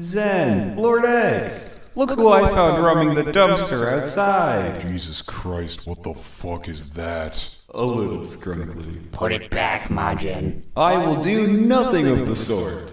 Zen, Lord X, look who I found roaming the dumpster outside. Jesus Christ, what the fuck is that? A little skrunkly. Put it back, Majin. I will do nothing of the sort.